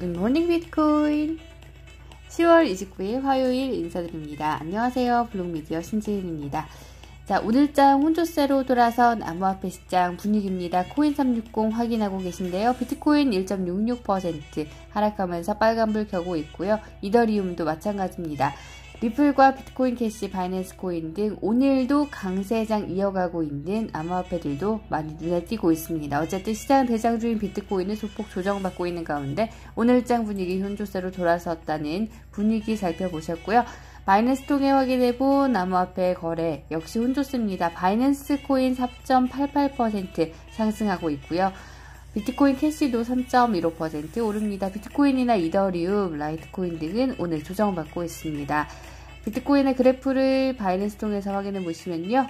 굿모닝 비트코인 10월 29일 화요일 인사드립니다. 안녕하세요. 블록미디어 신지은입니다. 자, 오늘장 혼조세로 돌아선 암호화폐 시장 분위기입니다. 코인 360 확인하고 계신데요. 비트코인 1.66% 하락하면서 빨간불 켜고 있고요. 이더리움도 마찬가지입니다. 리플과 비트코인 캐시, 바이낸스 코인 등 오늘도 강세장 이어가고 있는 암호화폐들도 많이 눈에 띄고 있습니다. 어쨌든 시장 대장주인 비트코인은 소폭 조정받고 있는 가운데 오늘장 분위기 혼조세로 돌아섰다는 분위기 살펴보셨고요. 바이낸스 통해 확인해본 암호화폐 거래 역시 혼조세입니다. 바이낸스 코인 4.88% 상승하고 있고요. 비트코인 캐시도 3.15% 오릅니다. 비트코인이나 이더리움, 라이트코인 등은 오늘 조정받고 있습니다. 비트코인의 그래프를 바이낸스 통해서 확인해 보시면요.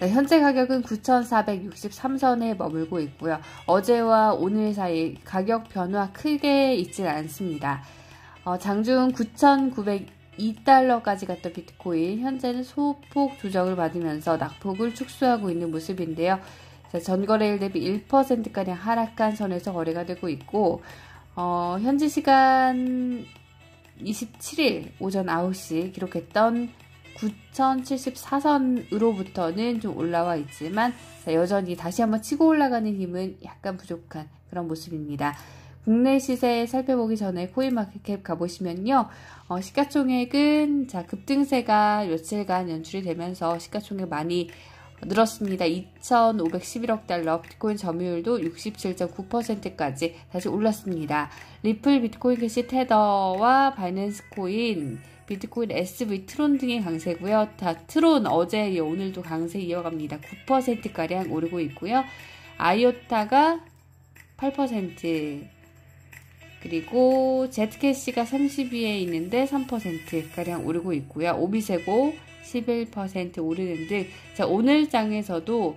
네, 현재 가격은 9,463선에 머물고 있고요. 어제와 오늘 사이 가격 변화 크게 있진 않습니다. 어, 장중 9,902달러까지 갔던 비트코인 현재는 소폭 조정을 받으면서 낙폭을 축소하고 있는 모습인데요. 전거래일 대비 1%가량 하락한 선에서 거래가 되고 있고 어, 현지 시간 27일 오전 9시 기록했던 9,074선으로부터는 좀 올라와 있지만 여전히 다시 한번 치고 올라가는 힘은 약간 부족한 그런 모습입니다. 국내 시세 살펴보기 전에 코인마켓캡 가보시면요. 어, 시가총액은 자 급등세가 며칠간 연출이 되면서 시가총액 많이 늘었습니다. 2,511억 달러, 비트코인 점유율도 67.9%까지 다시 올랐습니다. 리플, 비트코인 캐시, 테더와 바이낸스 코인, 비트코인 SV, 트론 등의 강세고요. 다 트론 어제 오늘도 강세 이어갑니다. 9%가량 오르고 있고요. 아이오타가 8% 그리고 제트캐시가 30위에 있는데 3%가량 오르고 있고요. 오비세고 11% 오르는 등 자, 오늘 장에서도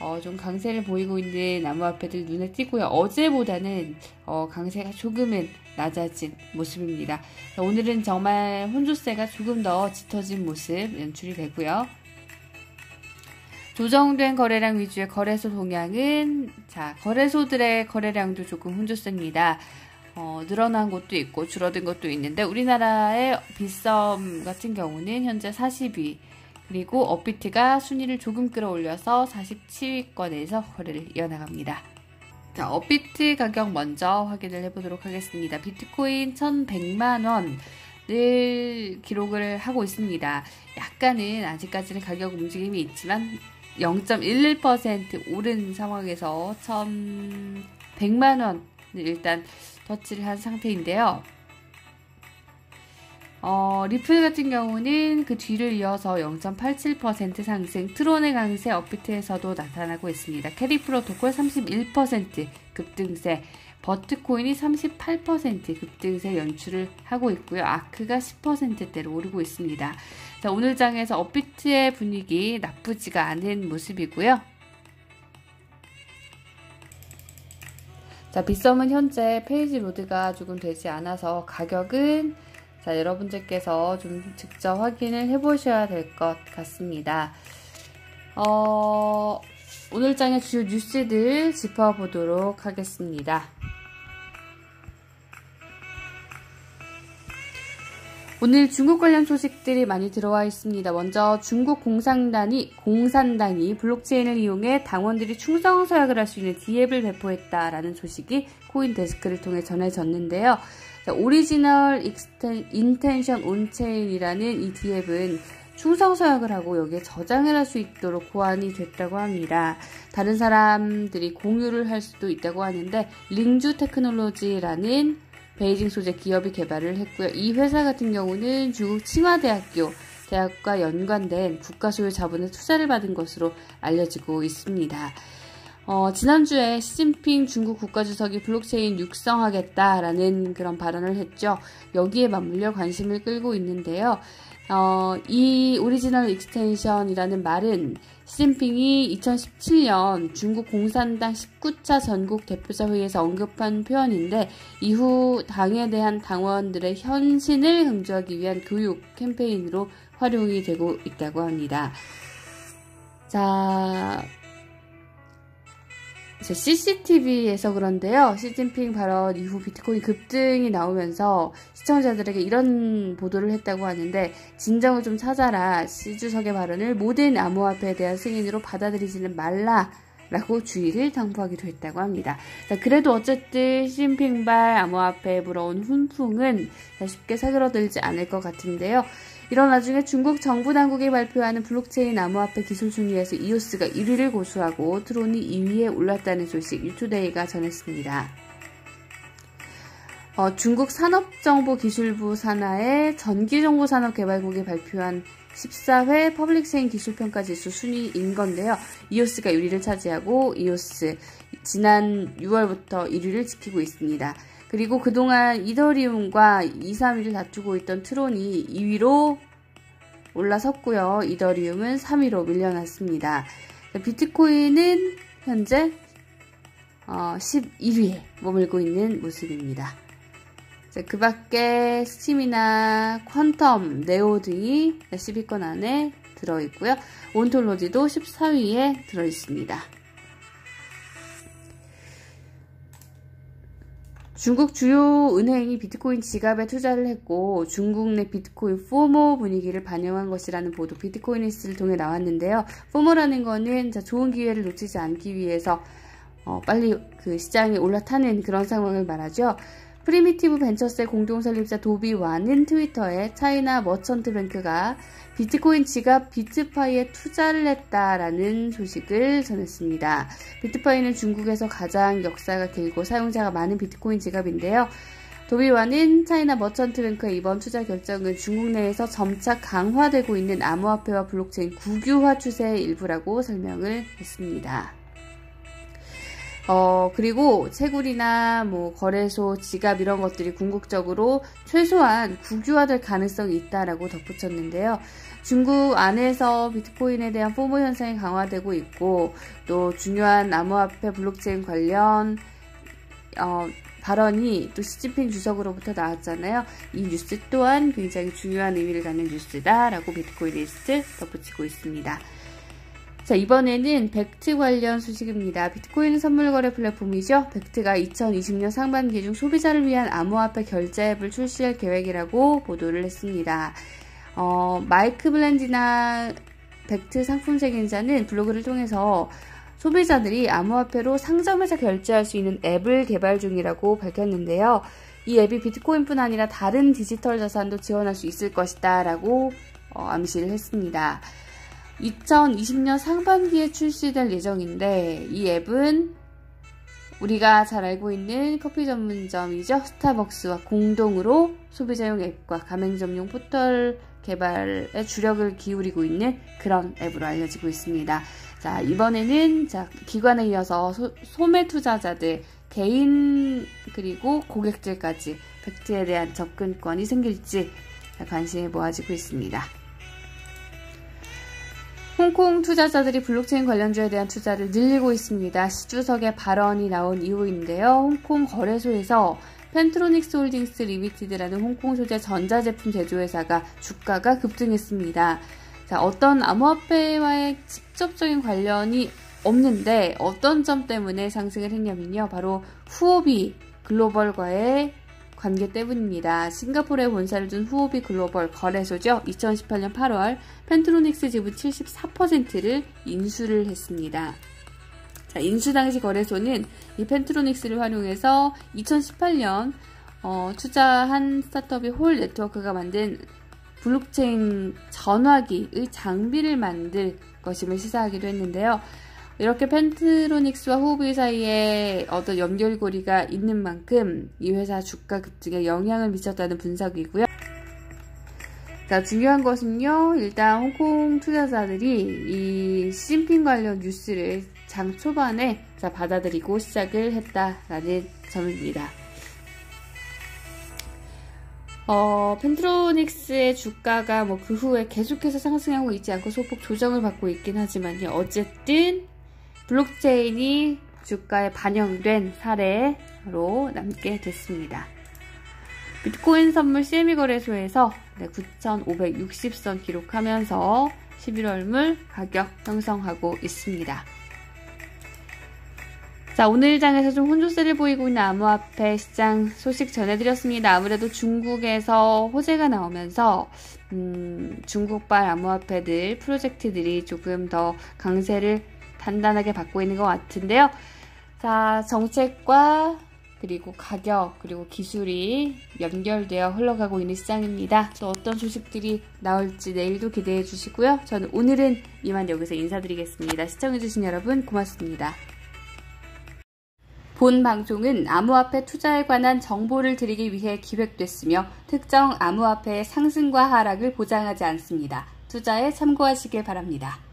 어, 좀 강세를 보이고 있는 나무화폐들 눈에 띄고요. 어제보다는 어, 강세가 조금은 낮아진 모습입니다. 자, 오늘은 정말 혼조세가 조금 더 짙어진 모습 연출이 되고요. 조정된 거래량 위주의 거래소 동향은 자 거래소들의 거래량도 조금 혼조세입니다. 어, 늘어난 곳도 있고 줄어든 것도 있는데 우리나라의 빗썸 같은 경우는 현재 40위 그리고 업비트가 순위를 조금 끌어올려서 47위권에서 거래를 이어나갑니다. 자, 업비트 가격 먼저 확인을 해보도록 하겠습니다. 비트코인 1100만원을 기록을 하고 있습니다. 약간은 아직까지는 가격 움직임이 있지만 0.11% 오른 상황에서 1100만 원 일단 터치를 한 상태인데요. 어, 리플 같은 경우는 그 뒤를 이어서 0.87% 상승, 트론의 강세 업비트에서도 나타나고 있습니다. 캐리 프로토콜 31% 급등세, 버트코인이 38% 급등세 연출을 하고 있고요. 아크가 10%대로 오르고 있습니다. 자, 오늘 장에서 업비트의 분위기 나쁘지가 않은 모습이고요. 자, 빗썸은 현재 페이지 load가 조금 되지 않아서 가격은 자, 여러분들께서 좀 직접 확인을 해 보셔야 될 것 같습니다. 어, 오늘 장의 주요 뉴스들 짚어보도록 하겠습니다. 오늘 중국 관련 소식들이 많이 들어와 있습니다. 먼저 중국 공산당이, 공산당이 블록체인을 이용해 당원들이 충성 서약을 할 수 있는 dApp을 배포했다라는 소식이 코인 데스크를 통해 전해졌는데요. 자, Original Exten, Intention On-chain이라는 이 dApp은 충성 서약을 하고 여기에 저장을 할 수 있도록 고안이 됐다고 합니다. 다른 사람들이 공유를 할 수도 있다고 하는데 링주 테크놀로지라는 베이징 소재 기업이 개발을 했고요. 이 회사 같은 경우는 중국 칭화대학교 대학과 연관된 국가 소유 자본의 투자를 받은 것으로 알려지고 있습니다. 어, 지난주에 시진핑 중국 국가주석이 블록체인 육성하겠다라는 그런 발언을 했죠. 여기에 맞물려 관심을 끌고 있는데요. 어, 이 Original Intention이라는 말은 시진핑이 2017년 중국 공산당 19차 전국 대표자 회의에서 언급한 표현인데 이후 당에 대한 당원들의 헌신을 강조하기 위한 교육 캠페인으로 활용이 되고 있다고 합니다. 자, CCTV에서 그런데요. 시진핑 발언 이후 비트코인 급등이 나오면서 시청자들에게 이런 보도를 했다고 하는데 진정을 좀 찾아라. 시 주석의 발언을 모든 암호화폐에 대한 승인으로 받아들이지는 말라. 라고 주의를 당부하기도 했다고 합니다. 자, 그래도 어쨌든 시진핑발 암호화폐에 불어온 훈풍은 쉽게 사그러들지 않을 것 같은데요. 이런 와중에 중국 정부 당국이 발표하는 블록체인 암호화폐 기술 순위에서 이오스가 1위를 고수하고 트론이 2위에 올랐다는 소식 유투데이가 전했습니다. 어, 중국 산업정보기술부 산하의 전기정보산업개발국이 발표한 14회 public chain 기술평가지수 순위인 건데요. 이오스가 1위를 차지하고 이오스 지난 6월부터 1위를 지키고 있습니다. 그리고 그동안 이더리움과 2, 3위를 다투고 있던 트론이 2위로 올라섰고요. 이더리움은 3위로 밀려났습니다. 비트코인은 현재 어, 11위에 머물고 있는 모습입니다. 그 밖에 스팀이나 퀀텀, 네오 등이 10위권 안에 들어있고요. 온톨로지도 14위에 들어있습니다. 중국 주요 은행이 비트코인 지갑에 투자를 했고 중국 내 비트코인 FOMO 분위기를 반영한 것이라는 보도 비트코인리스트를 통해 나왔는데요. FOMO라는 거는 좋은 기회를 놓치지 않기 위해서 어, 빨리 그 시장에 올라타는 그런 상황을 말하죠. Primitive Ventures의 공동 설립자 Dovey Wan은 트위터에 China Merchants Bank가 비트코인 지갑 BitPie에 투자를 했다라는 소식을 전했습니다. BitPie는 중국에서 가장 역사가 길고 사용자가 많은 비트코인 지갑인데요. Dovey Wan은 China Merchants Bank의 이번 투자 결정은 중국 내에서 점차 강화되고 있는 암호화폐와 블록체인 국유화 추세의 일부라고 설명을 했습니다. 어, 그리고 채굴이나 뭐 거래소, 지갑 이런 것들이 궁극적으로 최소한 국유화될 가능성이 있다라고 덧붙였는데요. 중국 안에서 비트코인에 대한 FOMO 현상이 강화되고 있고 또 중요한 암호화폐 블록체인 관련 어, 발언이 또 시진핑 주석으로부터 나왔잖아요. 이 뉴스 또한 굉장히 중요한 의미를 갖는 뉴스다라고 Bitcoinist 덧붙이고 있습니다. 자, 이번에는 Bakkt 관련 소식입니다. 비트코인 선물 거래 플랫폼이죠. Bakkt가 2020년 상반기 중 소비자를 위한 암호화폐 결제 앱을 출시할 계획이라고 보도를 했습니다. 어, 마이크 블랜디나 Bakkt 상품 책임자는 블로그를 통해서 소비자들이 암호화폐로 상점에서 결제할 수 있는 앱을 개발 중이라고 밝혔는데요. 이 앱이 비트코인뿐 아니라 다른 디지털 자산도 지원할 수 있을 것이다 라고 어, 암시를 했습니다. 2020년 상반기에 출시될 예정인데 이 앱은 우리가 잘 알고 있는 커피 전문점이죠. 스타벅스와 공동으로 소비자용 앱과 가맹점용 포털 개발에 주력을 기울이고 있는 그런 앱으로 알려지고 있습니다. 자, 이번에는 자, 기관에 이어서 소, 소매 투자자들, 개인 그리고 고객들까지 Bakkt에 대한 접근권이 생길지 관심이 모아지고 있습니다. 홍콩 투자자들이 블록체인 관련주에 대한 투자를 늘리고 있습니다. 시주석의 발언이 나온 이후인데요. 홍콩 거래소에서 Pantronics Holdings Limited라는 홍콩 소재 전자제품 제조회사가 주가가 급등했습니다. 자, 어떤 암호화폐와의 직접적인 관련이 없는데 어떤 점 때문에 상승을 했냐면요. 바로 Huobi Global과의 관계 때문입니다. 싱가포르에 본사를 둔 Huobi Global 거래소죠. 2018년 8월 Pantronics 지분 74%를 인수를 했습니다. 자, 인수 당시 거래소는 이 Pantronics를 활용해서 2018년 어, 투자한 스타트업인 Whole Network가 만든 블록체인 전화기의 장비를 만들 것임을 시사하기도 했는데요. 이렇게 펜트로닉스와 후비 사이에 어떤 연결고리가 있는 만큼 이 회사 주가 급등에 영향을 미쳤다는 분석이고요. 자, 중요한 것은요, 일단 홍콩 투자자들이 이 시진핑 관련 뉴스를 장 초반에 자, 받아들이고 시작을 했다라는 점입니다. 어, 펜트로닉스의 주가가 뭐 그 후에 계속해서 상승하고 있지 않고 소폭 조정을 받고 있긴 하지만요. 어쨌든 블록체인이 주가에 반영된 사례로 남게 됐습니다. 비트코인 선물 CME 거래소에서 9,560선 기록하면서 11월물 가격 형성하고 있습니다. 자, 오늘 장에서 좀 혼조세를 보이고 있는 암호화폐 시장 소식 전해드렸습니다. 아무래도 중국에서 호재가 나오면서 음, 중국발 암호화폐들 프로젝트들이 조금 더 강세를 단단하게 받고 있는 것 같은데요. 자, 정책과 그리고 가격, 그리고 기술이 연결되어 흘러가고 있는 시장입니다. 또 어떤 소식들이 나올지 내일도 기대해 주시고요. 저는 오늘은 이만 여기서 인사드리겠습니다. 시청해주신 여러분 고맙습니다. 본 방송은 암호화폐 투자에 관한 정보를 드리기 위해 기획됐으며 특정 암호화폐의 상승과 하락을 보장하지 않습니다. 투자에 참고하시길 바랍니다.